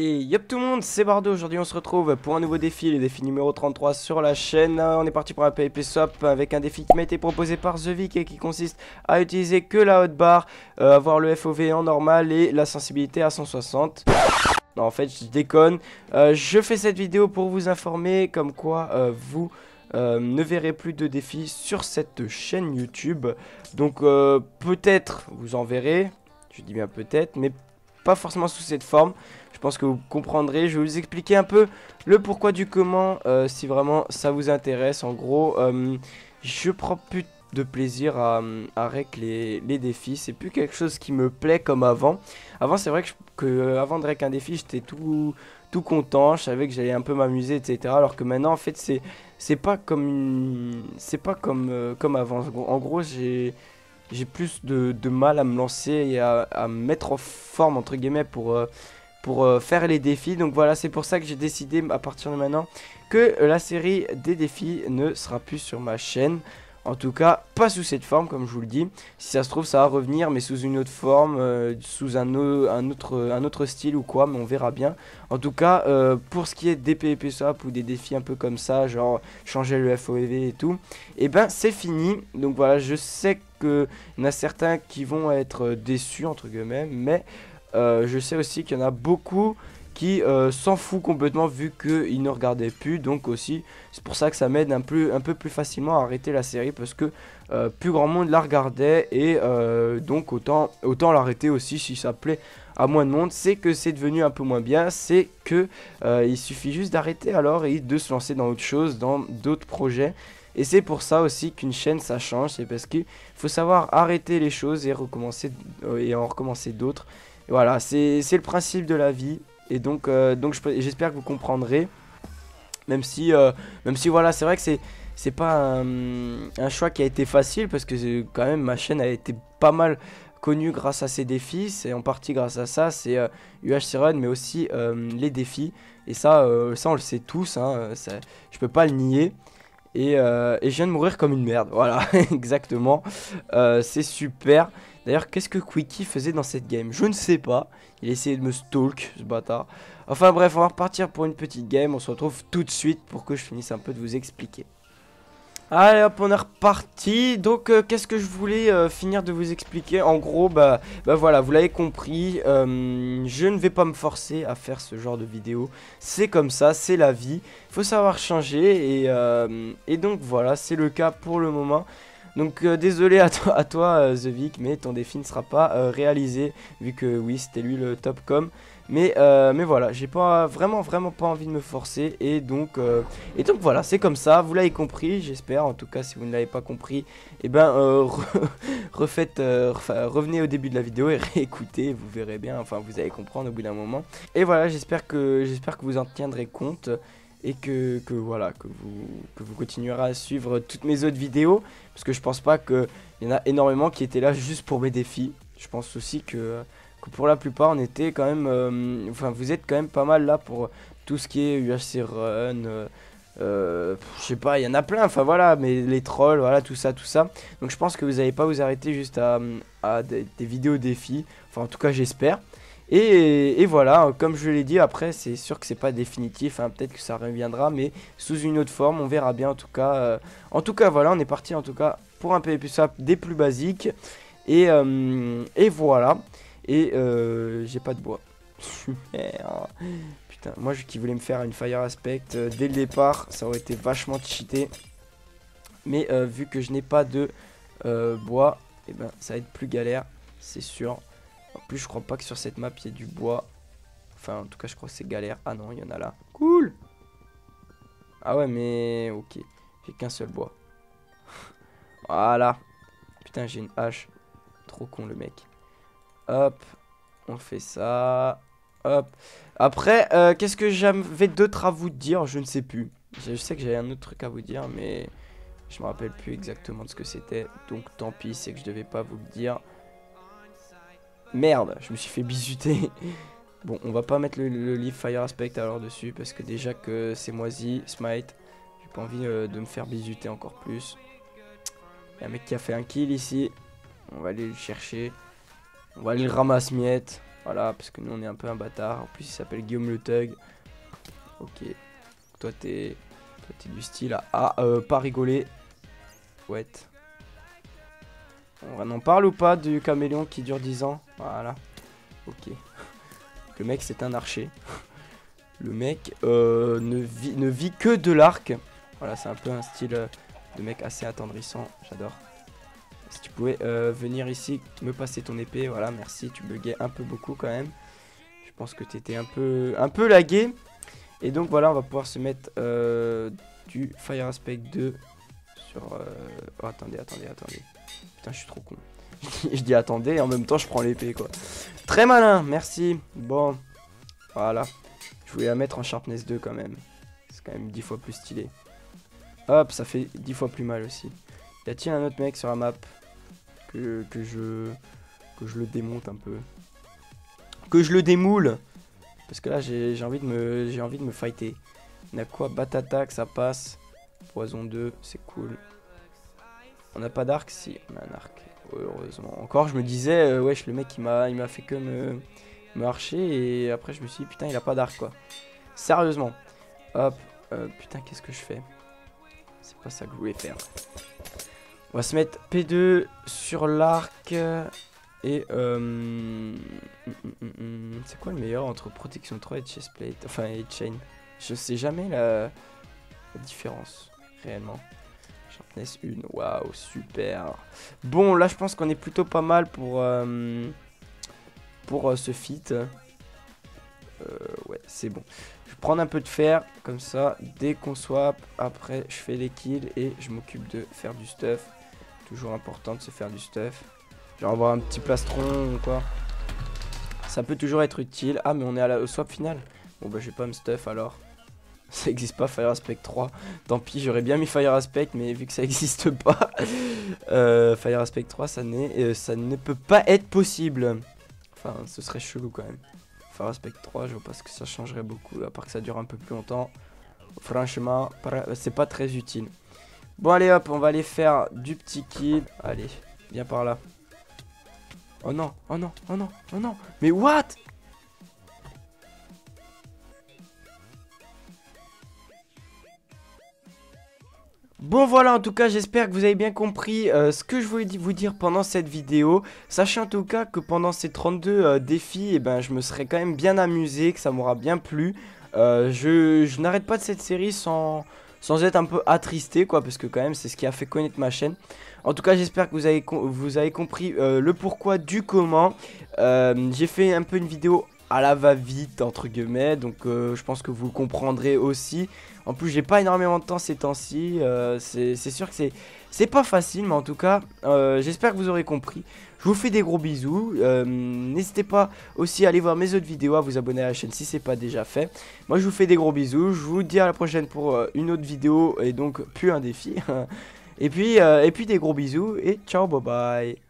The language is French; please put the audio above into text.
Et yop tout le monde, c'est Bardo, aujourd'hui on se retrouve pour un nouveau défi, le défi numéro 33 sur la chaîne. On est parti pour un PvP swap avec un défi qui m'a été proposé par TheVic et qui consiste à utiliser que la hotbar, euh, avoir le FOV en normal et la sensibilité à 160. Non en fait je déconne, euh, je fais cette vidéo pour vous informer comme quoi euh, vous... ne verrez plus de défis sur cette chaîne YouTube. Donc peut-être vous en verrez. Je dis bien peut-être Mais pas forcément sous cette forme je pense que vous comprendrez. Je vais vous expliquer un peu le pourquoi du comment euh, si vraiment ça vous intéresse. En gros, euh, je prends plus de plaisir à, à les, les, défis. C'est plus quelque chose qui me plaît comme avant. Avant, c'est vrai que, euh, avant de rec un défi, j'étais tout, tout content. Je savais que j'allais un peu m'amuser, etc. Alors que maintenant, en fait, c'est c'est pas comme c'est pas comme comme avant. En gros, j'ai j'ai plus de, de, mal à me lancer et à, à, me mettre en forme entre guillemets pour euh, faire les défis. Donc voilà, c'est pour ça que j'ai décidé à partir de maintenant que la série des défis ne sera plus sur ma chaîne. En tout cas, pas sous cette forme, comme je vous le dis. Si ça se trouve, ça va revenir, mais sous une autre forme, euh, sous un, un, autre, un autre style ou quoi, mais on verra bien. En tout cas, euh, pour ce qui est des PvP ou des défis un peu comme ça, genre changer le FOV et tout, et eh ben c'est fini. Donc voilà, je sais qu'il y en a certains qui vont être déçus, entre guillemets, mais euh, je sais aussi qu'il y en a beaucoup qui euh, s'en fout complètement vu qu'ils ne regardaient plus. Donc aussi, c'est pour ça que ça m'aide un, un, peu plus facilement à arrêter la série parce que euh, plus grand monde la regardait et donc autant, autant l'arrêter aussi si ça plaît à moins de monde. C'est que c'est devenu un peu moins bien, c'est que il suffit juste d'arrêter alors et de se lancer dans autre chose, dans d'autres projets. Et c'est pour ça aussi qu'une chaîne ça change, c'est parce qu'il faut savoir arrêter les choses et recommencer et en recommencer d'autres voilà, c'est le principe de la vie. Et donc, euh, donc j'espère que vous comprendrez. Même si, euh, même si voilà, c'est vrai que c'est c'est pas un, choix qui a été facile parce que quand même ma chaîne a été pas mal connue grâce à ces défis. C'est en partie grâce à ça, c'est UHC euh, Run, mais aussi les défis. Et ça, ça on le sait tous. Hein, je peux pas le nier. Et, et, je viens de mourir comme une merde. Voilà, exactement. c'est super. D'ailleurs, qu'est-ce que Quickie faisait dans cette game? Je ne sais pas. Il essayait de me stalk, ce bâtard. Enfin bref, on va repartir pour une petite game. On se retrouve tout de suite pour que je finisse un peu de vous expliquer. Allez hop, on est reparti. Donc, euh, qu'est-ce que je voulais euh, finir de vous expliquer? En gros, bah, bah voilà, vous l'avez compris. Euh, je ne vais pas me forcer à faire ce genre de vidéo. C'est comme ça, c'est la vie. Il faut savoir changer. Et, donc, voilà, c'est le cas pour le moment. Donc désolé à toi, The Vic, mais ton défi ne sera pas réalisé, vu que oui, c'était lui le top com. Mais, mais voilà, j'ai pas vraiment vraiment pas envie de me forcer et donc et donc voilà, c'est comme ça. Vous l'avez compris, j'espère. En tout cas, si vous ne l'avez pas compris, eh ben refaites, revenez au début de la vidéo et réécoutez, vous verrez bien. Enfin, vous allez comprendre au bout d'un moment. Et voilà, j'espère que j'espère que vous en tiendrez compte et que, voilà que vous, que vous continuerez à suivre toutes mes autres vidéos parce que je pense pas qu'il y en a énormément qui étaient là juste pour mes défis je pense aussi que, pour la plupart on était quand même euh, enfin vous êtes quand même pas mal là pour tout ce qui est UHC Run euh, euh, je sais pas il y en a plein enfin voilà mais les trolls voilà tout ça tout ça donc je pense que vous n'allez pas vous arrêter juste à, des, vidéos défis enfin en tout cas j'espère et, voilà, comme je l'ai dit, après, c'est sûr que c'est pas définitif. Hein, peut-être que ça reviendra, mais sous une autre forme, on verra bien. En tout cas, euh, en tout cas, voilà, on est parti en tout cas pour un PvP des plus basiques. Et, euh, et voilà. Et euh, j'ai pas de bois. Putain, moi qui voulais me faire une fire aspect dès le départ, ça aurait été vachement cheaté. Mais vu que je n'ai pas de bois, et eh ben ça va être plus galère, c'est sûr. En plus, je crois pas que sur cette map, il y ait du bois. Enfin, en tout cas, je crois que c'est galère. Ah non, il y en a là. Cool Ah ouais, mais... Ok. J'ai qu'un seul bois. voilà. Putain, j'ai une hache. Trop con, le mec. Hop. On fait ça. Hop. Après, euh, qu'est-ce que j'avais d'autre à vous dire? Je ne sais plus. Je sais que j'avais un autre truc à vous dire, mais... Je me rappelle plus exactement de ce que c'était. Donc tant pis, c'est que je devais pas vous le dire. Merde, je me suis fait bisuter. bon, on va pas mettre le, livre Fire Aspect alors dessus parce que déjà que c'est moisi, Smite. J'ai pas envie euh, de me faire bisuter encore plus. Il y a un mec qui a fait un kill ici. On va aller le chercher. On va aller le ramasse miette. Voilà, parce que nous on est un peu un bâtard. En plus il s'appelle Guillaume Le Tug. Ok. Toi t'es toi, du style à ah, euh, pas rigoler. Ouais. On en parle ou pas du caméléon qui dure 10 ans? Voilà. Ok. Le mec c'est un archer. Le mec euh, ne, vit, ne vit que de l'arc. Voilà, c'est un peu un style euh, de mec assez attendrissant. J'adore. Si tu pouvais euh, venir ici, me passer ton épée. Voilà, merci. Tu buguais un peu beaucoup quand même. Je pense que tu étais un peu, un peu lagué. Et donc voilà, on va pouvoir se mettre du Fire Aspect 2 sur... Oh, attendez, attendez, attendez. Putain, je suis trop con. je dis attendez et en même temps je prends l'épée quoi. Très malin, merci. Bon, voilà. Je voulais la mettre en Sharpness 2 quand même. C'est quand même 10 fois plus stylé. Hop, ça fait 10 fois plus mal aussi. Y a-t-il un autre mec sur la map que, que, je, que je le démonte un peu Que je le démoule Parce que là, j'ai envie, de me, j'ai envie de me fighter. On a quoi? Batatak, ça passe. Poison 2, c'est cool. On n'a pas d'arc? Si, on a un arc. Heureusement. Encore, je me disais, euh, wesh, le mec, il m'a fait que me marcher et après je me suis dit putain il a pas d'arc quoi. Sérieusement. Hop, euh, putain qu'est-ce que je fais? C'est pas ça que je voulais faire. On va se mettre P2 sur l'arc et euh, c'est quoi le meilleur entre protection 3 et chestplate Enfin et chain. Je sais jamais la, différence réellement. Sharpness 1, waouh super. Bon là je pense qu'on est plutôt pas mal pour... Euh, pour euh, ce fit. Euh, ouais, c'est bon. Je vais prendre un peu de fer, comme ça, dès qu'on swap, après je fais les kills et je m'occupe de faire du stuff. Toujours important de se faire du stuff. Genre avoir un petit plastron ou quoi. Ça peut toujours être utile. Ah mais on est à la, au swap final. Bon bah je vais pas me stuff alors. Ça existe pas Fire Aspect 3. Tant pis, j'aurais bien mis Fire Aspect, mais vu que ça existe pas, euh, Fire Aspect 3, ça, ça ne peut pas être possible. Enfin, ce serait chelou quand même. Faire Aspect 3, je vois pas ce que ça changerait beaucoup, à part que ça dure un peu plus longtemps. Franchement, c'est pas très utile. Bon, allez hop, on va aller faire du petit kill. Allez, viens par là. Oh non, oh non, oh non, oh non. Mais what? Bon voilà en tout cas j'espère que vous avez bien compris euh, ce que je voulais vous dire pendant cette vidéo Sachez en tout cas que pendant ces 32 euh, défis eh ben, je me serais quand même bien amusé, que ça m'aura bien plu euh, Je, n'arrête pas de cette série sans, sans être un peu attristé quoi parce que quand même c'est ce qui a fait connaître ma chaîne. En tout cas j'espère que vous avez, compris le pourquoi du comment. J'ai fait un peu une vidéo à la va-vite entre guillemets donc euh, je pense que vous comprendrez aussi. En plus j'ai pas énormément de temps ces temps-ci euh, c'est sûr que c'est c'est pas facile mais en tout cas euh, j'espère que vous aurez compris. Je vous fais des gros bisous. N'hésitez pas aussi à aller voir mes autres vidéos à vous abonner à la chaîne si c'est pas déjà fait. Moi je vous fais des gros bisous. Je vous dis à la prochaine pour une autre vidéo et donc plus un défi. Et puis et puis des gros bisous et ciao bye bye